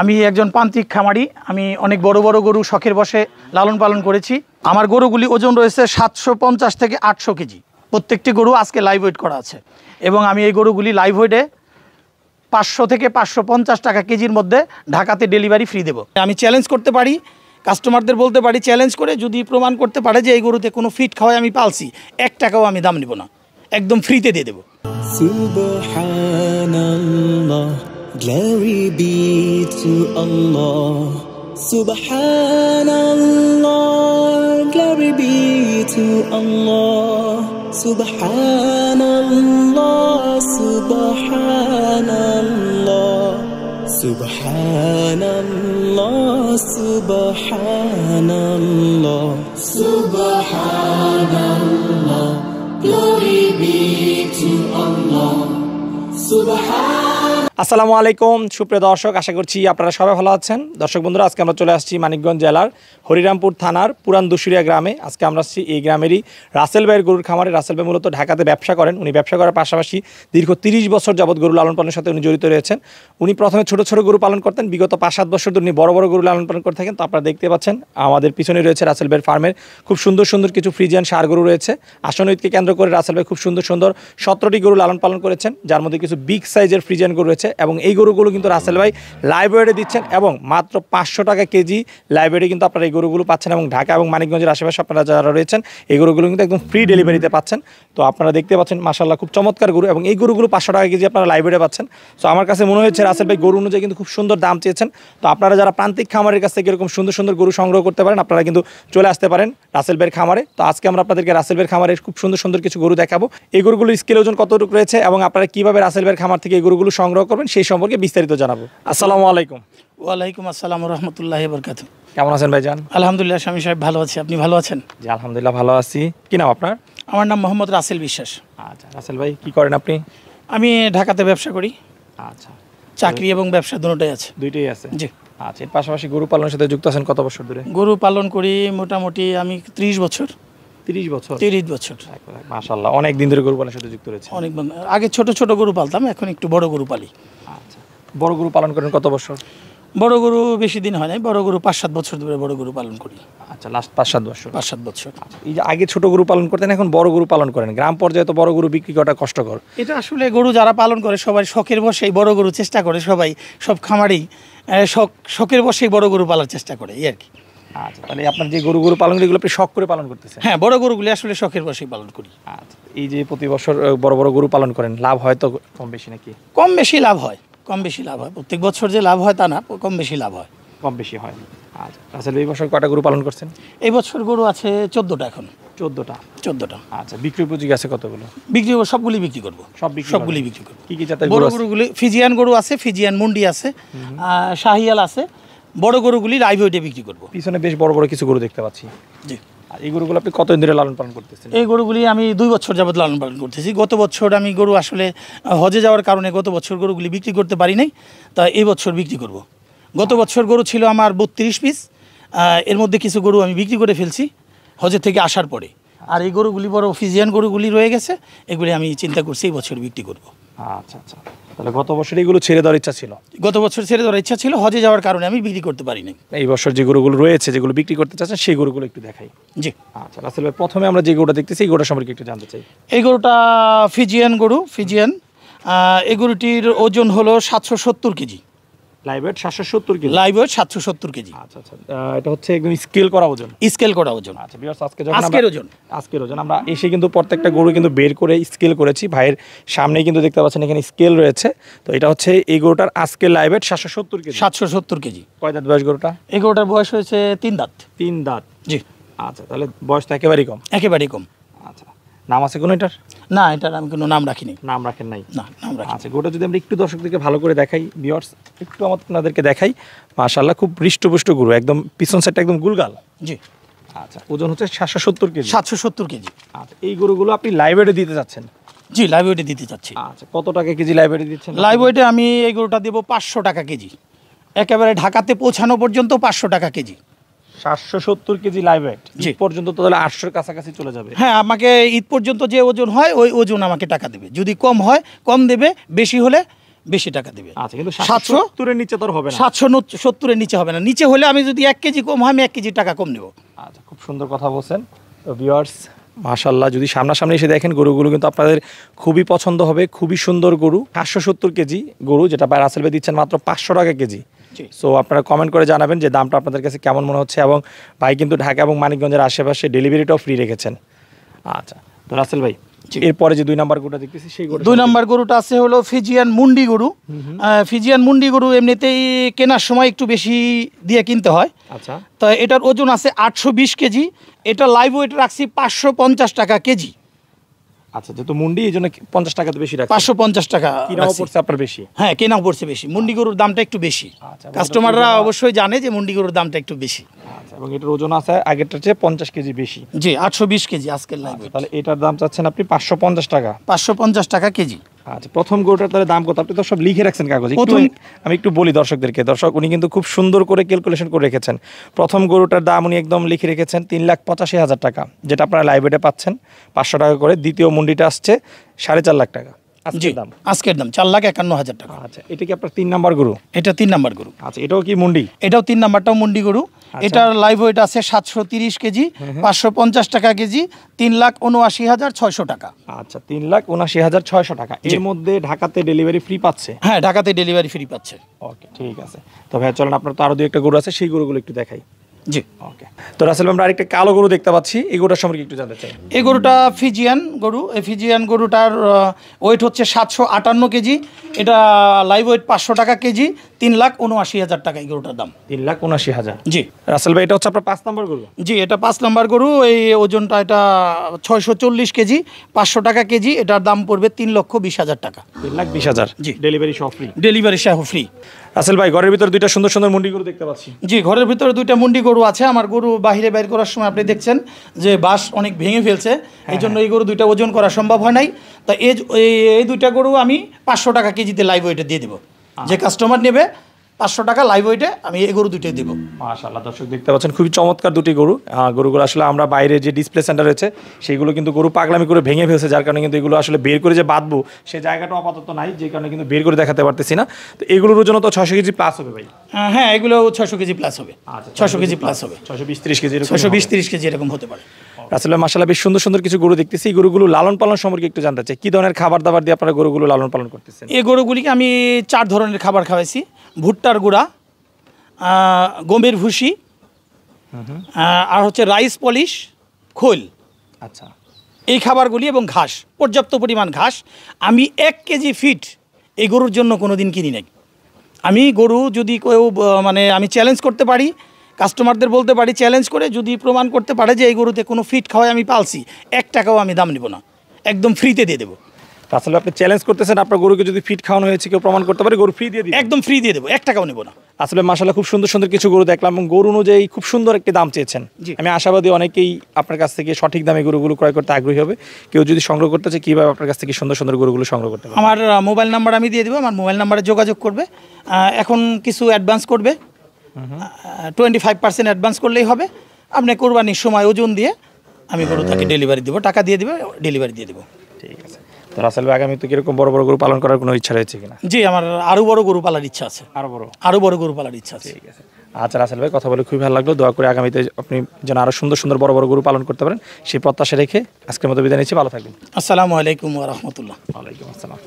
আমি একজন প্রান্তিক খামারি, আমি অনেক বড় বড় গরু শখের বসে লালন পালন করেছি। আমার গরুগুলি ওজন রয়েছে সাতশো পঞ্চাশ থেকে আটশো কেজি। প্রত্যেকটি গরু আজকে লাইভ ওয়েট করা আছে এবং আমি এই গরুগুলি লাইভ ওয়েটে পাঁচশো থেকে পাঁচশো পঞ্চাশ টাকা কেজির মধ্যে ঢাকাতে ডেলিভারি ফ্রি দেবো। আমি চ্যালেঞ্জ করতে পারি কাস্টমারদের বলতে পারি চ্যালেঞ্জ করে যদি প্রমাণ করতে পারে যে এই গরুতে কোনো ফিট খাওয়াই আমি পালছি, এক টাকাও আমি দাম নেব না। একদম ফ্রিতে দিয়ে দেবো। Glory be to Allah. Subhanallah, glory be to Allah. Subhanallah, Subhanallah. Subhanallah, Subhanallah. Subhanallah, glory be to Allah. আসসালামু আলাইকুম, সুপ্রিয় দর্শক, আশা করছি আপনারা সবাই ভালো আছেন। দর্শক বন্ধুরা, আজকে আমরা চলে আসছি মানিকগঞ্জ জেলার হরিরামপুর থানার পুরান দুশুরিয়া গ্রামে। আজকে আমরা আসছি এই গ্রামেরই রাসেল ভাইয়ের গরুর খামারে। রাসেল ভাই মূলত ঢাকাতে ব্যবসা করেন, উনি ব্যবসা করার পাশাপাশি দীর্ঘ তিরিশ বছর যাবৎ গরু লালন পালনের সাথে উনি জড়িত রয়েছেন। উনি প্রথমে ছোট ছোট গরু পালন করতেন, বিগত পাঁচ সাত বছর ধরে উনি বড় বড় গরু লালন পালন করে থাকেন। তো আপনারা দেখতে পাচ্ছেন, আমাদের পিছনে রয়েছে রাসেল ভাইয়ের ফার্মের খুব সুন্দর সুন্দর কিছু ফ্রিজিয়ান সার গরু রয়েছে। আসন ঈদকে কেন্দ্র করে রাসেল ভাই খুব সুন্দর সুন্দর সতেরোটি গরু লালন পালন করেছেন, যার মধ্যে কিছু বিগ সাইজের ফ্রিজিয়ান গরু রয়েছে। এবং এই গরুগুলো কিন্তু রাসেল ভাই লাইব্রেরি দিচ্ছেন এবং মাত্র পাঁচশো টাকা কেজি লাইব্রেরি কিন্তু আপনারা এই গরুগুলো পাচ্ছেন এবং ঢাকা এবং মানিকগঞ্জের আশেপাশে আপনারা যারা রয়েছেন, এই গরুগুলো কিন্তু একদম ফ্রি ডেলিভারিতে পাচ্ছেন। তো আপনারা দেখতে পাচ্ছেন মাসাল্লাহ খুব চমৎকার গরু এবং এই গরুগুলো পাঁচশো টাকা কেজি আপনারা লাইব্রেরি পাচ্ছেন। তো আমার কাছে মনে হয়েছে রাসেল ভাই গরু অনুযায়ী কিন্তু খুব সুন্দর দাম চেয়েছেন। তো আপনারা যারা প্রান্তিক খামারের কাছ থেকে এরকম সুন্দর সুন্দর গরু সংগ্রহ করতে পারেন, আপনারা কিন্তু চলে আসতে পারেন রাসেল ভাইয়ের খামারে। তো আজকে আমরা আপনাদেরকে রাসেল ভাইয়ের খামারের খুব সুন্দর সুন্দর কিছু গরু দেখাবো। এই গরুগুলো স্কেল ওজন কতটুকু রয়েছে এবং আপনারা কীভাবে রাসেল ভাইয়ের খামার থেকে এই গরুগুলো সংগ্রহ করবেন? সেই সম্পর্কে বিস্তারিত জানাব। আসসালামু আলাইকুম। ওয়ালাইকুম আসসালাম রহমতুল্লাহ বরকাত কেমন আছেন ভাইজান? আলহামদুলিল্লাহ স্বামী সাহেব ভালো আছি। আপনি ভালো আছেন? জি আলহামদুলিল্লাহ ভালো আছি। কি নাম আপনার? আমার নাম মোহাম্মদ রাসেল বিশ্বাস। আচ্ছা রাসেল ভাই কি করেন আপনি? আমি ঢাকাতে ব্যবসা করি। আচ্ছা। চাকরি এবং ব্যবসা দুটোটাই আছে। দুইটাই আছে? জি। আচ্ছা এর পাশাপাশি গরু পালনের সাথে যুক্ত আছেন কত বছর ধরে? গরু পালন করি মোটামুটি আমি ত্রিশ বছর। তিরিশ বছর। তিরিশ বছর। মাশাল্লাহ অনেক দিন ধরে গরু পালনের সাথে যুক্ত রয়েছে অনেক আগে ছোট ছোট গরু পালতাম এখন একটু বড় গরু পালি। আচ্ছা বড় গরু পালন করেন কত বছর? বড় গরু বেশি দিন হয় নাই বড় গরু পাঁচ সাত বছর ধরে বড় গরু পালন করি। আচ্ছা লাস্ট পাঁচ সাত বছর। পাঁচ সাত বছর। এই যে আগে ছোট গরু পালন করতেন এখন বড় গরু পালন করেন। গ্রাম পর্যায়ে তো বড় গরু বিক্রি করাটা কষ্টকর। এটা আসলে গরু যারা পালন করে সবাই শখের বসে বড় গরু চেষ্টা করে সবাই সব খামারেই শখ শখের বসেই বড় গরু পালার চেষ্টা করে এই আর কি। আচ্ছা তাহলে আপনার যে গরু গরু পালন এগুলো আপনি শখ করে পালন করতেছেন? হ্যাঁ বড় গরুগুলি আসলে শখের বসেই পালন করি। আচ্ছা এই যে প্রতি বছর বড় বড় গরু পালন করেন লাভ হয় তো কম বেশি নাকি? কম বেশি লাভ হয় কম বেশি লাভ হয়। প্রত্যেক বছর যে লাভ হয় তা না কম বেশি লাভ হয়। কম বেশি হয়। আচ্ছা আসলে এই বছর কয়টা গরু পালন করছেন? এই বছর গরু আছে চোদ্দোটা এখন। চোদ্দোটা? চোদ্দোটা। আচ্ছা বিক্রি উপযোগী আছে কতগুলো? বিক্রি করব সবগুলি বিক্রি করব। সব বিক্রি সবগুলি? বিক্রি করব। কি কি জাতের গরু? গরুগুলি ফিজিয়ান গরু আছে ফিজিয়ান মুন্ডি আছে শাহিয়াল আছে বড় গরুগুলি লাইভ ওয়েটে বিক্রি করব। পিছনে বেশ বড় বড় কিছু গরু দেখতে পাচ্ছি। জি। আর এই গরুগুলো আপনি কতদিন ধরে লালন পালন করতেছেন? এই গরুগুলি আমি দুই বছর যাবত লালন পালন করতেছি। গত বছর আমি গরু আসলে হজে যাওয়ার কারণে গত বছর গরুগুলি বিক্রি করতে পারি নাই তা এই বছর বিক্রি করব। গত বছর গরু ছিল আমার বত্রিশ পিস এর মধ্যে কিছু গরু আমি বিক্রি করে ফেলছি হজে থেকে আসার পরে। আর এই গরুগুলি বড় ফিজিয়ান গরুগুলি রয়ে গেছে এগুলি আমি চিন্তা করছি এই বছর বিক্রি করব। আচ্ছা আচ্ছা। তাহলে গত বছর এগুলো ছেড়ে দেওয়ার ইচ্ছা ছিল? গত বছর ছেড়ে দেওয়ার ইচ্ছা ছিল হজে যাওয়ার কারণে আমি বিক্রি করতে পারি নাই এই বছর যে গরুগুলো রয়েছে যেগুলো বিক্রি করতে চাচ্ছেন সেই গরুগুলো একটু দেখাই। জি। আচ্ছা রাসেল ভাই প্রথমে আমরা যে গরুটা দেখতেছি এই গরুটা সম্পর্কে একটু জানতে চাই। এই গরুটা ফিজিয়ান গরু ফিজিয়ান। এই গরুটির ওজন হলো সাতশো সত্তর কেজি। সাতশো সত্তর কেজি। লাইভ ওয়েট সাতশো সত্তর কেজি। আচ্ছা আচ্ছা। এটা হচ্ছে একদম স্কেল করা ওজন। স্কেল করা ওজন। আচ্ছা বিয়ার্স আজকে যখন আজকের ওজন। আজকের ওজন। আমরা এসে কিন্তু প্রত্যেকটা গরু কিন্তু বের করে স্কেল করেছি। ভাইয়ের সামনে কিন্তু দেখতে পাচ্ছেন এখানে স্কেল রয়েছে। তো এটা হচ্ছে এই গরুটার আজকে সাতশো সত্তর কেজি। সাতশো সত্তর কেজি। কয় দাঁত বয়স গরুটা? এই গরুটার বয়স হয়েছে তিন দাঁত। তিন দাঁত। জি। আচ্ছা তাহলে বয়স তো একেবারেই কম। একেবারেই কম। নাম আছে কোনো এটার? না এটার আমি কোনো নাম রাখিনি। নাম রাখেন নাই? না নাম রাখি আচ্ছা গোটা যদি আমরা একটু দর্শকদেরকে ভালো করে দেখাই বিয়ার্স একটু আমাদের আপনাদেরকে দেখাই মাশাল্লাহ খুব হৃষ্টপুষ্ট গরু একদম পিছন সাইডটা একদম গুলগাল। জি। আচ্ছা ওজন হচ্ছে সাতশো সত্তর কেজি। সাতশো সত্তর কেজি। আচ্ছা এই গরুগুলো আপনি লাইব্রেরি দিতে যাচ্ছেন? জি লাইভ ওয়েটে দিতে চাচ্ছি আচ্ছা কত টাকা কেজি লাইব্রেরি দিচ্ছেন? লাইভ ওয়েটে আমি এই গরুটা দেবো পাঁচশো টাকা কেজি। একেবারে ঢাকাতে পৌঁছানো পর্যন্ত পাঁচশো টাকা কেজি। সাতশো সত্তর কেজি লাইব্রেট জি। পর্যন্ত তো তাহলে আটশোর কাছাকাছি চলে যাবে। হ্যাঁ আমাকে ঈদ পর্যন্ত যে ওজন হয় ওই ওজন আমাকে টাকা দেবে। যদি কম হয় কম দেবে বেশি হলে বেশি টাকা দিবে। আচ্ছা কিন্তু সাতশো সাতশো সত্তরের নিচে তো হবে না। সাতশো সত্তরের নিচে হবে না। নিচে হলে আমি যদি এক কেজি কম হয় আমি এক কেজি টাকা কম নেব। আচ্ছা খুব সুন্দর কথা বলছেন। তো ভিউয়ার্স মাশাল্লাহ যদি সামনাসামনি এসে দেখেন গরুগুলো কিন্তু আপনাদের খুবই পছন্দ হবে। খুবই সুন্দর গরু। পাঁচশো সত্তর কেজি গরু যেটা রাসেল ভাই দিচ্ছেন মাত্র পাঁচশো টাকা কেজি। সো আপনারা কমেন্ট করে জানাবেন যে দামটা আপনাদের কাছে কেমন মনে হচ্ছে এবং ভাই কিন্তু ঢাকা এবং মানিকগঞ্জের আশেপাশে ডেলিভারিটাও ফ্রি রেখেছেন। আচ্ছা তো রাসেল ভাই এরপরে যে দুই নাম্বার গরুটা দেখতেছি সেই গরু দুই নম্বর গরুটা আছে হলো ফিজিয়ান মুন্ডি গরু। ফিজিয়ান মুন্ডি গরু এমনিতেই কেনার সময় একটু বেশি দিয়ে কিনতে হয়। আচ্ছা। তো এটার ওজন আছে আটশো বিশ কেজি এটা লাইভ ওয়েট রাখছি পাঁচশো পঞ্চাশ টাকা কেজি। আচ্ছা যেহেতু মুন্ডি এই জন্য পঞ্চাশ টাকা তো বেশি রাখছে পাঁচশো পঞ্চাশ টাকা। কেনাও পড়ছে আপনার বেশি? হ্যাঁ কেনাও পড়ছে বেশি। মুন্ডি গরুর দামটা একটু বেশি। আচ্ছা, কাস্টমাররা অবশ্যই জানে যে মুন্ডি গরুর দামটা একটু বেশি। আচ্ছা এবং এটার ওজন আছে আগেরটার চেয়ে পঞ্চাশ কেজি বেশি। জি আটশো বিশ কেজি আজকের আচ্ছা, তাহলে এটার দাম চাচ্ছেন আপনি পাঁচশো পঞ্চাশ টাকা। পাঁচশো পঞ্চাশ টাকা কেজি। আচ্ছা প্রথম গরুটার তাহলে দাম কত? আপনি তো সব লিখে রাখছেন কাগজে। একটু আমি একটু বলি দর্শকদেরকে। দর্শক উনি কিন্তু খুব সুন্দর করে ক্যালকুলেশন করে রেখেছেন। প্রথম গরুটার দাম উনি একদম লিখে রেখেছেন তিন লাখ পঁচাশি হাজার টাকা যেটা আপনারা লাইব্রেরিতে পাচ্ছেন। পাঁচশো টাকা করে দ্বিতীয় মুন্ডিটা আসছে সাড়ে চার লাখ টাকা। আজকের দাম। আজকের দাম চার লাখ একান্ন হাজার টাকা। আচ্ছা এটা কি আপনার তিন নাম্বার গরু? এটা তিন নাম্বার গরু। আচ্ছা এটাও কি মুন্ডি? এটাও তিন নাম্বারটাও মুন্ডি গরু। এটার লাইভ ওয়েট আছে সাতশো তিরিশ কেজি পাঁচশো পঞ্চাশ টাকা কেজি তিন লাখ উনআশি হাজার ছয়শো টাকা। আচ্ছা তিন লাখ উনআশি হাজার ছয়শো টাকা। এর মধ্যে ঢাকাতে ডেলিভারি ফ্রি পাচ্ছে? হ্যাঁ ঢাকাতে ডেলিভারি ফ্রি পাচ্ছে। ওকে ঠিক আছে। তো ভাই চলেন আপনার তো আরও দুই একটা গরু আছে সেই গরুগুলো একটু দেখাই। জি। ওকে। তো রাসেল আমরা আরেকটা কালো গরু দেখতে পাচ্ছি। এই গরুটার সম্পর্কে একটু জানতে চাই। এই গরুটা ফিজিয়ান গরু। এই ফিজিয়ান গরুটার ওয়েট হচ্ছে সাতশো আটান্ন কেজি। এটা লাইভ ওয়েট পাঁচশো টাকা কেজি। তিন লাখ উনআশি হাজার টাকা এই গরুটার দাম। তিন লাখ উনআশি হাজার? জি। রাসেল ভাই এটা হচ্ছে আপনার পাঁচ নম্বর গরু? জি এটা পাঁচ নাম্বার গরু। এই ওজনটা এটা ছয়শো চল্লিশ কেজি পাঁচশো টাকা কেজি। এটার দাম পড়বে তিন লক্ষ বিশ হাজার টাকা। তিন লাখ বিশ হাজার? জি। ডেলিভারি সহ ফ্রি ডেলিভারি সহ ফ্রি রাসেল ভাই ঘরের ভিতর দুইটা সুন্দর সুন্দর মুন্ডি গরু দেখতে পাচ্ছি। জি ঘরের ভিতরে দুইটা মুন্ডি গরু আছে। আমার গরু বাইরে বের করার সময় আপনি দেখছেন যে বাঁশ অনেক ভেঙে ফেলছে। এই জন্য এই গরু দুইটা ওজন করা সম্ভব হয় নাই। তা এই এই- এই দুইটা গরু আমি পাঁচশো টাকা কেজিতে লাইভ ওয়েটে দিয়ে দেবো। যে কাস্টমার নেবে পাঁচশো টাকা লাইভ ওয়েটে আমি এই গরু দুইটাই দেবো। মাশাআল্লাহ দর্শক দেখতে পাচ্ছেন খুবই চমৎকার দুটি গরু। গরুগুলো আসলে আমরা বাইরে যে ডিসপ্লে সেন্টার রয়েছে সেইগুলো কিন্তু গরু পাগলামি করে ভেঙে ফেলছে যার কারণে কিন্তু এগুলো আসলে বের করে যে বাঁধবো সে জায়গাটা আপাতত নাই যে কারণে কিন্তু বের করে দেখাতে পারতেছি না। তো এগুলোর ওজন তো ছশো কেজি প্লাস হবে ভাই। হ্যাঁ এগুলো ছশো কেজি প্লাস হবে। আচ্ছা, ছশো কেজি প্লাস হবে। ছয়শো বিশ ত্রিশ কেজি ছশো বিশ তিরিশ কেজি এরকম হতে পারে। আসলে মাসাল্লাহ বেশ সুন্দর সুন্দর কিছু গরু দেখতেছি। এই গরুগুলো লালন পালন সম্পর্কে একটু জানতে চাই। কি ধরনের খাবার দাবার দিয়ে আপনারা গরুগুলো লালন পালন করতেছেন? এই গরুগুলিকে আমি চার ধরনের খাবার খাওয়াইছি। ভুট্টার গুঁড়া গমের ভুসি আর হচ্ছে রাইস পলিশ খোল। আচ্ছা। এই খাবারগুলি এবং ঘাস পর্যাপ্ত পরিমাণ ঘাস। আমি এক কেজি ফিট এই গরুর জন্য কোনো দিন কিনি নাই। আমি গরু যদি কেউ মানে আমি চ্যালেঞ্জ করতে পারি কাস্টমারদের বলতে পারি চ্যালেঞ্জ করে যদি প্রমাণ করতে পারে যে এই গরুতে কোনো ফিট খাওয়াই আমি পালছি এক টাকাও আমি দাম নেব না। একদম ফ্রিতে দিয়ে দেবো। আসলে আপনি চ্যালেঞ্জ করতেছেন আপনার গরুকে যদি ফিট খাওয়ানো হয়েছে কেউ প্রমাণ করতে পারে গরু ফ্রি দিয়ে দিই একদম ফ্রি দিয়ে দেবো এক টাকাও নেব না। আসলে মাসাল্লাহ খুব সুন্দর সুন্দর কিছু গরু দেখলাম এবং গরু অনুযায়ী খুব সুন্দর একটি দাম চেয়েছেন। আমি আশাবাদী অনেকেই আপনার কাছ থেকে সঠিক দামে গরুগুলো ক্রয় করতে আগ্রহী হবে। কেউ যদি সংগ্রহ করতে চায় কীভাবে আপনার কাছ থেকে সুন্দর সুন্দর গরুগুলো সংগ্রহ করতে আমার মোবাইল নাম্বার আমি দিয়ে দেবো আমার মোবাইল নাম্বারে যোগাযোগ করবে। এখন কিছু অ্যাডভান্স করবে। টোয়েন্টি ফাইভ পার্সেন্ট অ্যাডভান্স করলেই হবে। আপনি কোরবানির সময় ওজন দিয়ে আমি গরু তাকে ডেলিভারি দেবো টাকা দিয়ে দেবে ডেলিভারি দিয়ে দেবো। ঠিক আছে। তো রাসেল ভাই আগামী তো কীরকম বড় বড় গরু পালন করার কোনো ইচ্ছা রয়েছে কিনা? জি আমার আরও বড় গরু পালার ইচ্ছা আছে। আরও বড়? আরও বড় গরু পালার ইচ্ছা আছে। ঠিক আছে। আচ্ছা রাসেল ভাই কথা বলে খুবই ভালো লাগল। দোয়া করে আগামীতে আপনি যেন আরও সুন্দর সুন্দর বড় বড় গরু পালন করতে পারেন। সেই প্রত্যাশা রেখে আজকের মতো বিদায় নিচ্ছি। ভালো থাকবেন। আসসালামু আলাইকুম রহমতুল্লাহ। ওয়ালাইকুম আসসালাম।